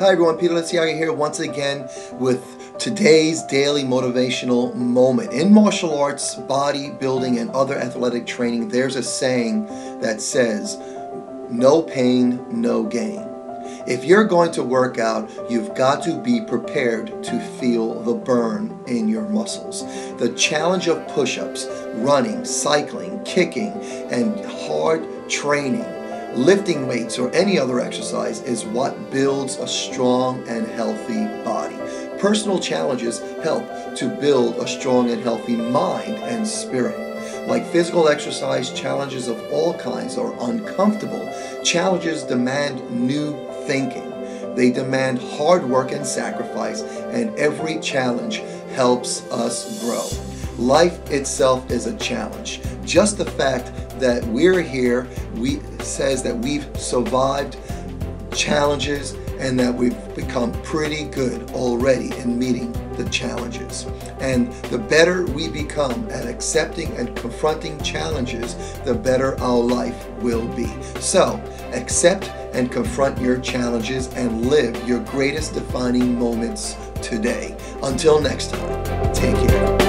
Hi everyone, Peter Liciaga here once again with today's daily motivational moment. In martial arts, bodybuilding, and other athletic training, there's a saying that says, no pain, no gain. If you're going to work out, you've got to be prepared to feel the burn in your muscles. The challenge of push-ups, running, cycling, kicking, and hard training lifting weights or any other exercise is what builds a strong and healthy body. Personal challenges help to build a strong and healthy mind and spirit. Like physical exercise, challenges of all kinds are uncomfortable. Challenges demand new thinking. They demand hard work and sacrifice, and every challenge helps us grow. Life itself is a challenge. Just the fact that we're here we says that we've survived challenges and that we've become pretty good already in meeting the challenges. And the better we become at accepting and confronting challenges, the better our life will be. So, accept and confront your challenges and live your greatest defining moments today. Until next time, take care.